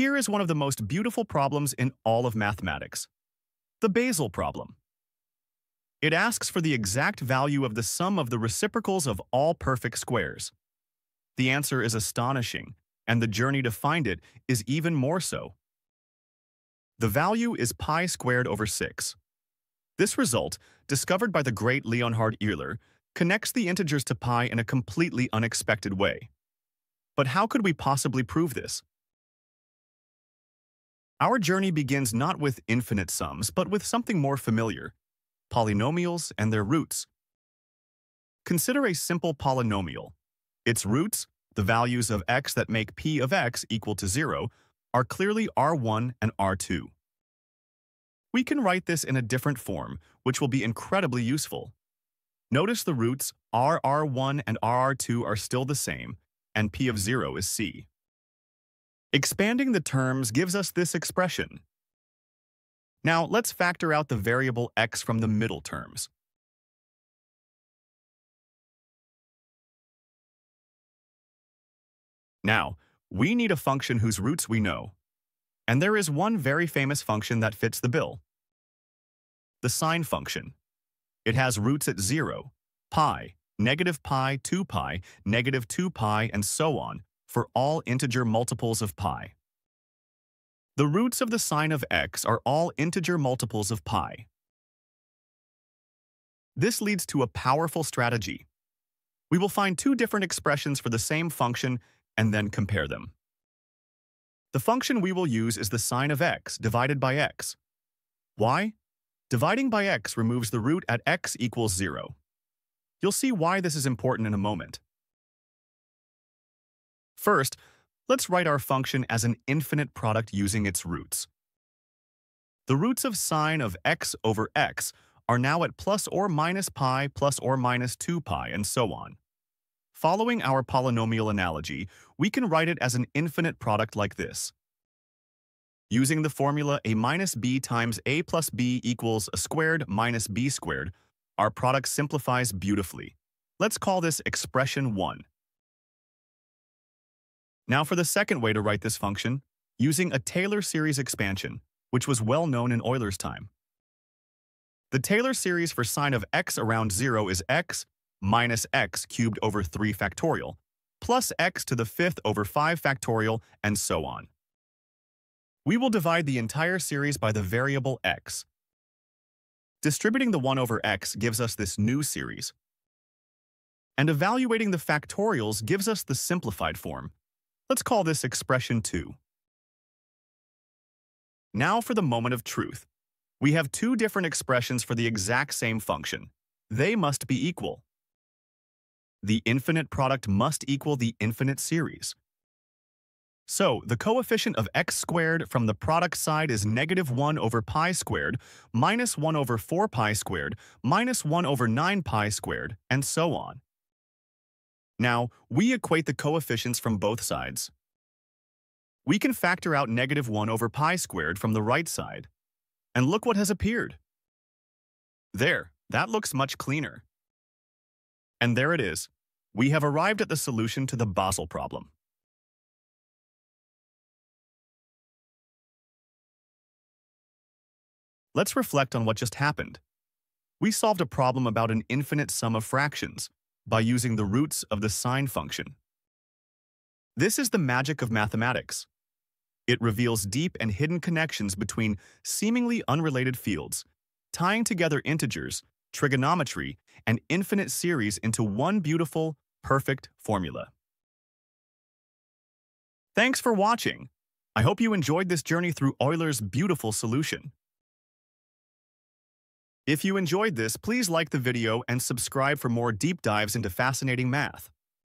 Here is one of the most beautiful problems in all of mathematics. The Basel problem. It asks for the exact value of the sum of the reciprocals of all perfect squares. The answer is astonishing, and the journey to find it is even more so. The value is pi squared over 6. This result, discovered by the great Leonhard Euler, connects the integers to pi in a completely unexpected way. But how could we possibly prove this? Our journey begins not with infinite sums, but with something more familiar, polynomials and their roots. Consider a simple polynomial. Its roots, the values of x that make p of x equal to 0, are clearly r1 and r2. We can write this in a different form, which will be incredibly useful. Notice the roots rr1 and rr2 are still the same, and p of 0 is c. Expanding the terms gives us this expression. Now, let's factor out the variable x from the middle terms. Now, we need a function whose roots we know. And there is one very famous function that fits the bill. The sine function. It has roots at 0, pi, negative pi, 2 pi, negative 2 pi, and so on, for all integer multiples of pi. The roots of the sine of x are all integer multiples of pi. This leads to a powerful strategy. We will find two different expressions for the same function and then compare them. The function we will use is the sine of x divided by x. Why? Dividing by x removes the root at x equals 0. You'll see why this is important in a moment. First, let's write our function as an infinite product using its roots. The roots of sine of x over x are now at plus or minus pi plus or minus 2 pi and so on. Following our polynomial analogy, we can write it as an infinite product like this. Using the formula a minus b times a plus b equals a squared minus b squared, our product simplifies beautifully. Let's call this expression 1. Now for the second way to write this function, using a Taylor series expansion, which was well known in Euler's time. The Taylor series for sine of x around 0 is x minus x cubed over 3 factorial, plus x to the fifth over 5 factorial, and so on. We will divide the entire series by the variable x. Distributing the 1 over x gives us this new series. And evaluating the factorials gives us the simplified form. Let's call this expression 2. Now for the moment of truth. We have two different expressions for the exact same function. They must be equal. The infinite product must equal the infinite series. So the coefficient of x squared from the product side is negative 1 over pi squared, minus 1 over 4 pi squared, minus 1 over 9 pi squared, and so on. Now, we equate the coefficients from both sides. We can factor out negative 1 over pi squared from the right side. And look what has appeared. There, that looks much cleaner. And there it is. We have arrived at the solution to the Basel problem. Let's reflect on what just happened. We solved a problem about an infinite sum of fractions by using the roots of the sine function. This is the magic of mathematics. It reveals deep and hidden connections between seemingly unrelated fields, tying together integers, trigonometry, and infinite series into one beautiful, perfect formula. Thanks for watching. I hope you enjoyed this journey through Euler's beautiful solution. If you enjoyed this, please like the video and subscribe for more deep dives into fascinating math.